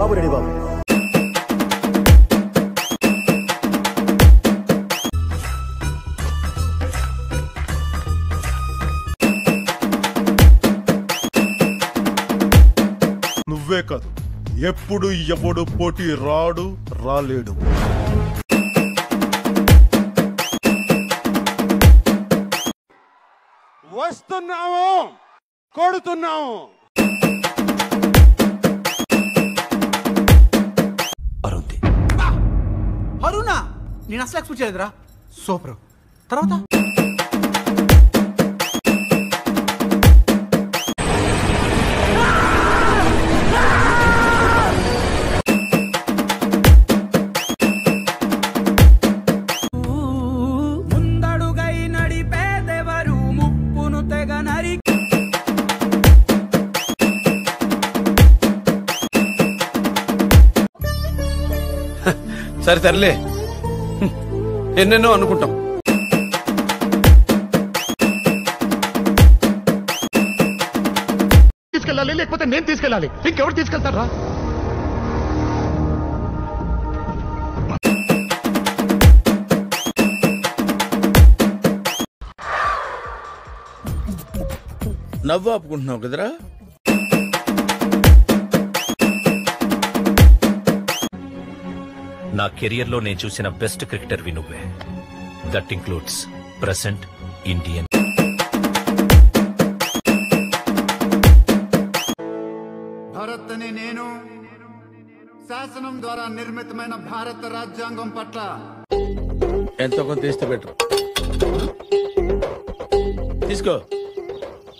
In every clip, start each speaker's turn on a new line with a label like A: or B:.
A: బాబు ready బాబు.
B: నువ్వే కాదు ఎప్పుడు ఎవడు పోటీ రాడు రాలేడు.
C: వస్తున్నాము కొడుతున్నాము.
D: అరుణా నేను అసలు ఎక్స్పెక్ట్ చేయలేదురా. సూపర్. తర్వాత? ముందడుగై నడిపేదెవరు? ముప్పును తెగ నరి
E: సరే తరలే ఎన్నెన్నో అనుకుంటాం.
F: తీసుకెళ్ళాలి లేకపోతే నేను తీసుకెళ్ళాలి. ఇంకెవరు తీసుకెళ్తారా?
E: నవ్వు ఆపుకుంటున్నావు కదరా?
G: నా కెరియర్లో నేను చూసిన బెస్ట్ క్రికెటర్ వి నువ్వే. That includes present Indian.
H: Bharat అని నేను శాసనం ద్వారా నిర్మితమైన భారత రాజ్యాంగం పట్ల
E: ఎంతో కొంత తీస్తే బెటర్. తీసుకో.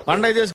E: పండగ తీసుకో